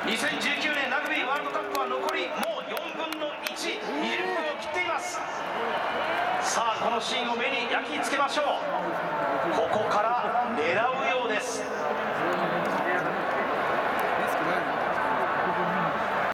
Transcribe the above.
2019年ラグビーワールドカップは残りもう4分の120分を切っています。さあこのシーンを目に焼き付けましょう。